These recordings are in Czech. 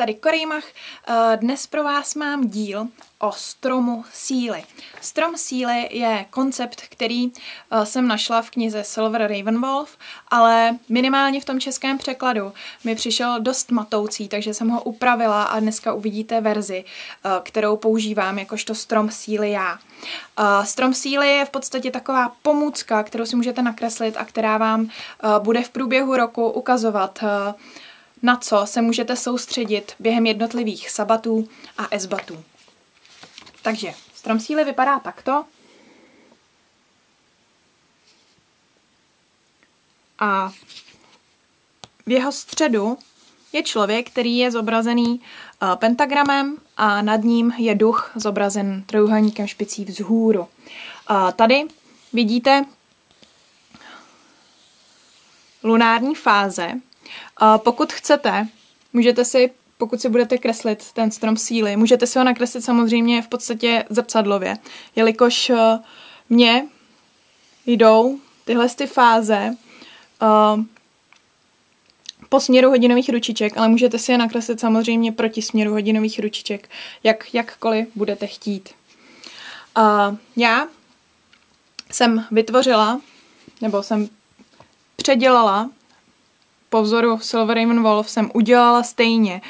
tady Korejmach. Eh, dnes pro vás mám díl o stromu síly. Strom síly je koncept, který eh, jsem našla v knize Silver Ravenwolf, ale minimálně v tom českém překladu mi přišel dost matoucí, takže jsem ho upravila a dneska uvidíte verzi, eh, kterou používám jakožto strom síly já. Strom síly je v podstatě taková pomůcka, kterou si můžete nakreslit a která vám bude v průběhu roku ukazovat na co se můžete soustředit během jednotlivých sabatů a esbatů. Takže strom síly vypadá takto. A v jeho středu je člověk, který je zobrazený uh, pentagramem a nad ním je duch zobrazen trojuhelníkem špicí vzhůru. Uh, tady vidíte lunární fáze, pokud chcete, můžete si, pokud si budete kreslit ten strom síly, můžete si ho nakreslit samozřejmě v podstatě zrcadlově, jelikož uh, mě jdou tyhle ty fáze uh, po směru hodinových ručiček, ale můžete si je nakreslit samozřejmě proti směru hodinových ručiček, jak, jakkoliv budete chtít. Uh, já jsem vytvořila, nebo jsem předělala po vzoru Silver Raven Wolf jsem udělala stejně,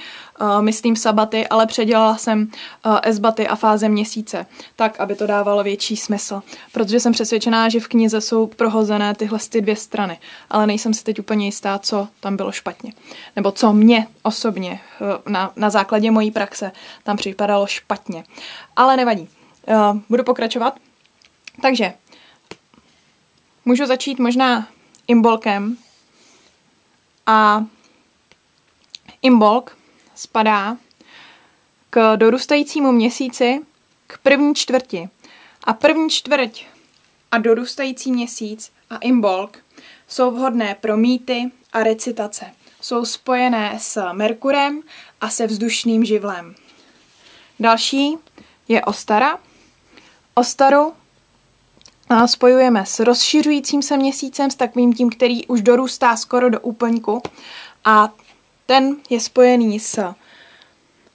uh, myslím sabaty, ale předělala jsem uh, esbaty a fáze měsíce, tak, aby to dávalo větší smysl. Protože jsem přesvědčená, že v knize jsou prohozené tyhle ty dvě strany, ale nejsem si teď úplně jistá, co tam bylo špatně. Nebo co mě osobně uh, na, na základě mojí praxe tam připadalo špatně. Ale nevadí. Uh, budu pokračovat. Takže můžu začít možná imbolkem, a Imbolg spadá k dorůstajícímu měsíci k první čtvrti. A první čtvrť a dorůstající měsíc a Imbolg jsou vhodné pro mýty a recitace. Jsou spojené s Merkurem a se vzdušným živlem. Další je Ostara. Ostaru spojujeme s rozšiřujícím se měsícem, s takovým tím, který už dorůstá skoro do úplňku a ten je spojený s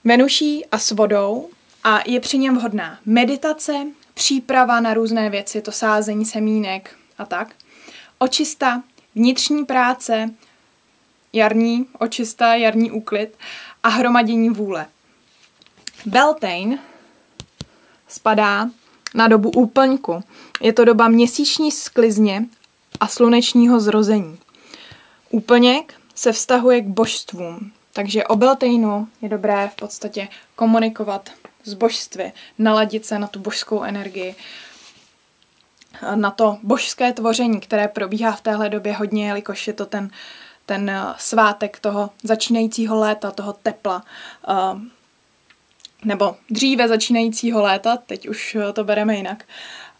Venuší a s vodou a je při něm vhodná meditace, příprava na různé věci, to sázení semínek a tak, očista, vnitřní práce, jarní očista, jarní úklid a hromadění vůle. Beltane spadá na dobu úplňku. Je to doba měsíční sklizně a slunečního zrození. Úplněk se vztahuje k božstvům, takže o Beltejnu je dobré v podstatě komunikovat s božstvy, naladit se na tu božskou energii, na to božské tvoření, které probíhá v téhle době hodně, jelikož je to ten, ten svátek toho začínajícího léta, toho tepla, nebo dříve začínajícího léta, teď už to bereme jinak,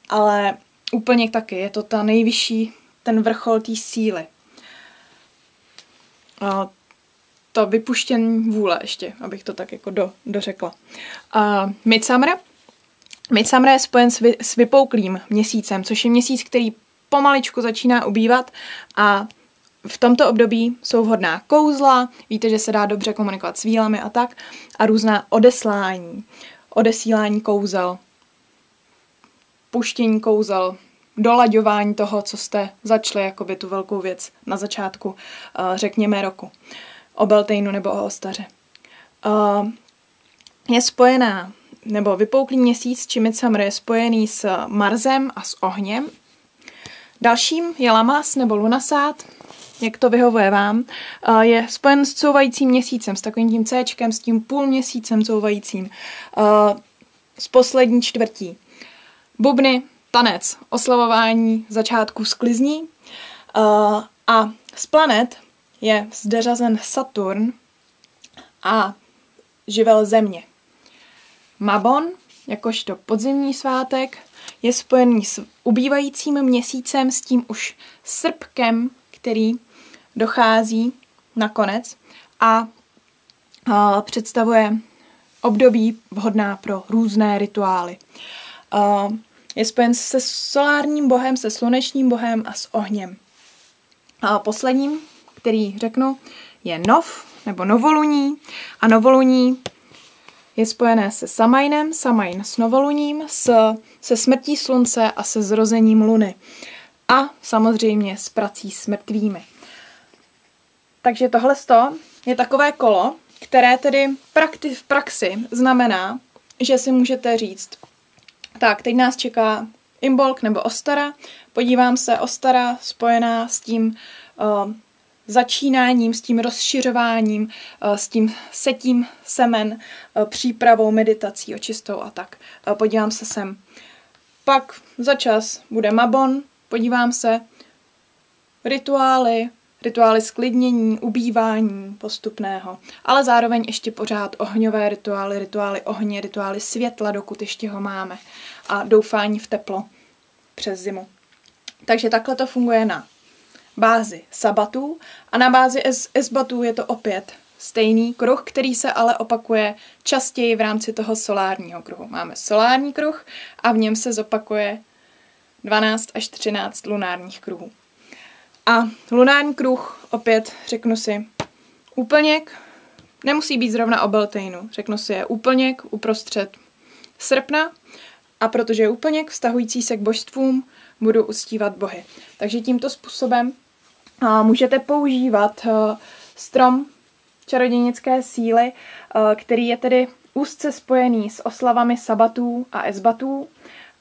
ale úplně taky, je to ta nejvyšší, ten vrchol té síly. A to vypuštění vůle ještě, abych to tak jako do, dořekla. A Midsummer. Midsummer je spojen s, vy, s vypouklým měsícem, což je měsíc, který pomaličku začíná ubývat a v tomto období jsou vhodná kouzla, víte, že se dá dobře komunikovat s vílami a tak, a různá odeslání, odesílání kouzel, puštění kouzel, dolaďování toho, co jste začali, jako by tu velkou věc na začátku, uh, řekněme, roku. O Beltejnu nebo o Ostaře. Uh, je spojená, nebo vypouklý měsíc, či Midsummer je spojený s Marzem a s ohněm. Dalším je Lamas nebo Lunasát, jak to vyhovuje vám, je spojen s couvajícím měsícem, s takovým tím C, s tím půl měsícem couvajícím, s poslední čtvrtí. Bubny, tanec, oslavování začátku sklizní a z planet je zde řazen Saturn a živel Země. Mabon, jakožto podzimní svátek, je spojený s ubývajícím měsícem, s tím už srpkem, který dochází nakonec a, představuje období vhodná pro různé rituály. Je spojen se solárním bohem, se slunečním bohem a s ohněm. A posledním, který řeknu, je nov nebo novoluní a novoluní je spojené se Samajnem, Samajn s novoluním, s, se smrtí slunce a se zrozením luny. A samozřejmě s prací s mrtvými. Takže tohle je takové kolo, které tedy prakti- v praxi znamená, že si můžete říct, tak teď nás čeká Imbolk nebo Ostara. Podívám se, Ostara spojená s tím uh, začínáním, s tím rozšiřováním, uh, s tím setím semen, uh, přípravou, meditací, očistou a tak. Podívám se sem. Pak za čas bude Mabon, podívám se, rituály, rituály sklidnění, ubývání postupného, ale zároveň ještě pořád ohňové rituály, rituály ohně, rituály světla, dokud ještě ho máme a doufání v teplo přes zimu. Takže takhle to funguje na bázi sabatů a na bázi es- esbatů je to opět stejný kruh, který se ale opakuje častěji v rámci toho solárního kruhu. Máme solární kruh a v něm se zopakuje 12 až 13 lunárních kruhů. A lunární kruh, opět řeknu si, úplněk, nemusí být zrovna o Beltejnu, řeknu si je úplněk uprostřed srpna a protože je úplněk vztahující se k božstvům, budu uctívat bohy. Takže tímto způsobem a, můžete používat a, strom čarodějnické síly, a, který je tedy úzce spojený s oslavami sabatů a esbatů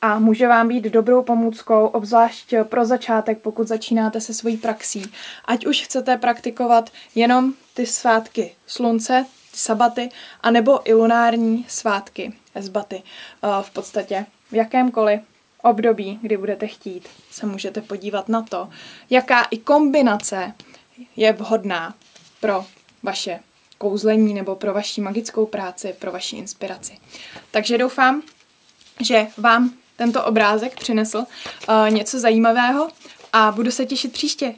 a může vám být dobrou pomůckou, obzvlášť pro začátek, pokud začínáte se svojí praxí. Ať už chcete praktikovat jenom ty svátky slunce, ty sabaty, anebo i lunární svátky, esbaty. V podstatě v jakémkoliv období, kdy budete chtít, se můžete podívat na to, jaká i kombinace je vhodná pro vaše kouzlení nebo pro vaši magickou práci, pro vaši inspiraci. Takže doufám, že vám tento obrázek přinesl uh, něco zajímavého a budu se těšit příště.